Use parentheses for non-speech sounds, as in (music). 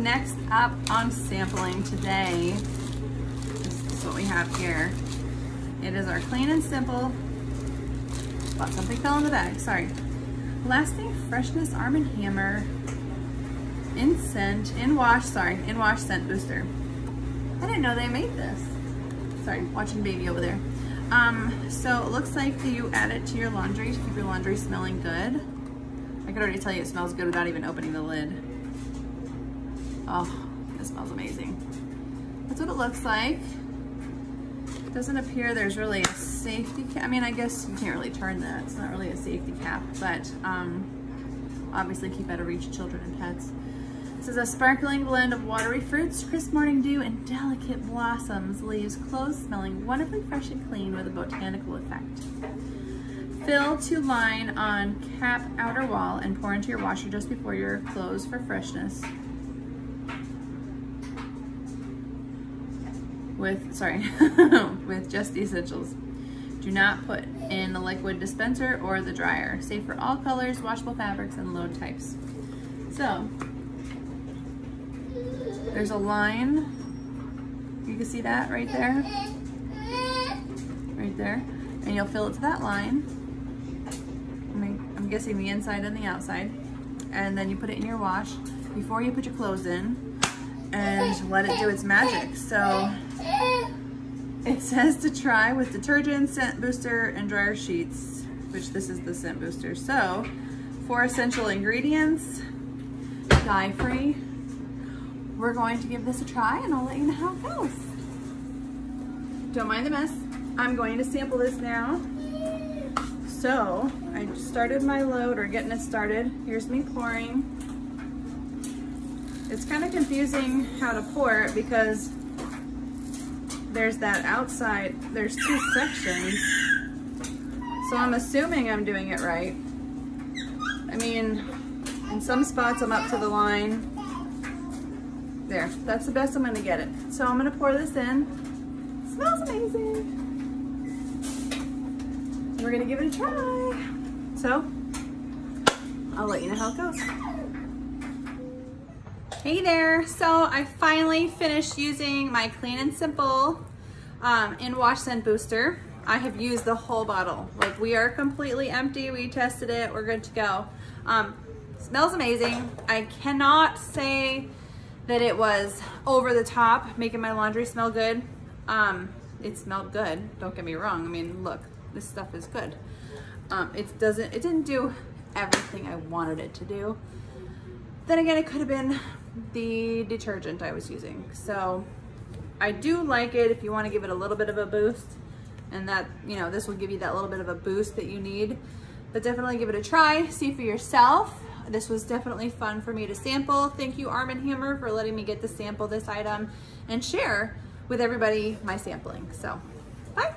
next up on sampling today, is what we have here. It is our clean and simple, but something fell in the bag, sorry. Lasting Freshness Arm & Hammer in scent, in wash, sorry, in wash scent booster. I didn't know they made this. Sorry, watching baby over there. Um, so it looks like you add it to your laundry to keep your laundry smelling good. I could already tell you it smells good without even opening the lid. Oh, it smells amazing. That's what it looks like. It doesn't appear there's really a safety cap. I mean, I guess you can't really turn that. It's not really a safety cap, but um, obviously keep out of reach of children and pets. This is a sparkling blend of watery fruits, crisp morning dew, and delicate blossoms leaves clothes smelling wonderfully fresh and clean with a botanical effect. Fill to line on cap outer wall and pour into your washer just before your clothes for freshness. With, sorry, (laughs) with just the essentials. Do not put in the liquid dispenser or the dryer. Safe for all colors, washable fabrics, and load types. So, there's a line. You can see that right there. Right there. And you'll fill it to that line. I'm guessing the inside and the outside. And then you put it in your wash before you put your clothes in and let it do its magic. So it says to try with detergent, scent booster, and dryer sheets, which this is the scent booster. So four essential ingredients, dye-free, we're going to give this a try and I'll let you know how it goes. Don't mind the mess. I'm going to sample this now. So I started my load or getting it started. Here's me pouring. It's kind of confusing how to pour it because there's that outside, there's two sections. So I'm assuming I'm doing it right. I mean, in some spots I'm up to the line there, that's the best I'm gonna get it. So I'm gonna pour this in. It smells amazing. We're gonna give it a try. So, I'll let you know how it goes. Hey there, so I finally finished using my Clean and Simple um, in Wash Booster. I have used the whole bottle. Like we are completely empty. We tested it, we're good to go. Um, smells amazing. I cannot say that it was over the top, making my laundry smell good. Um, it smelled good, don't get me wrong. I mean, look, this stuff is good. Um, it doesn't, it didn't do everything I wanted it to do. Then again, it could have been the detergent I was using. So I do like it if you want to give it a little bit of a boost and that, you know, this will give you that little bit of a boost that you need. But definitely give it a try, see for yourself. This was definitely fun for me to sample. Thank you Arm & Hammer for letting me get to sample this item and share with everybody my sampling. So, bye.